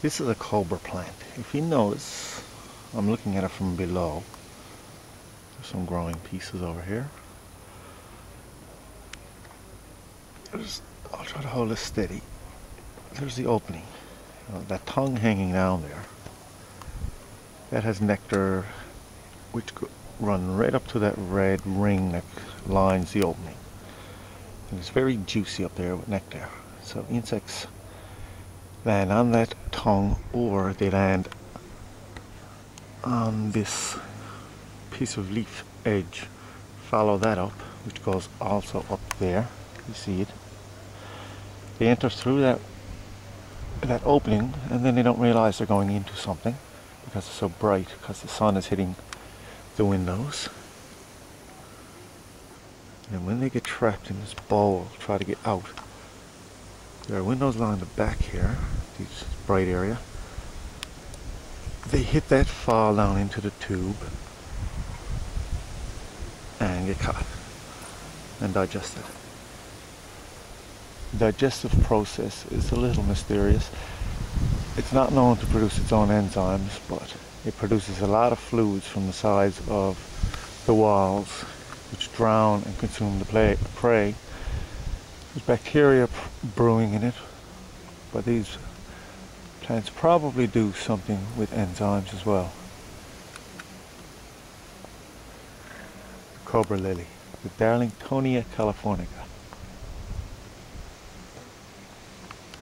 This is a cobra plant. If you notice, I'm looking at it from below. There's some growing pieces over here. There's, I'll try to hold this steady. There's the opening. Uh, that tongue hanging down there. That has nectar which go, run right up to that red ring that lines the opening. And it's very juicy up there with nectar. So insects land on that tongue or they land. On this piece of leaf edge follow that up which goes also up there. You see it. They enter through that that opening and then they don't realize they're going into something because it's so bright because the sun is hitting the windows. And when they get trapped in this bowl try to get out there are windows along the back here, this bright area. They hit that fall down into the tube and get caught and digested. The digestive process is a little mysterious. It's not known to produce its own enzymes, but it produces a lot of fluids from the sides of the walls, which drown and consume the prey there's bacteria brewing in it, but these plants probably do something with enzymes as well. Cobra lily, the Darlingtonia californica.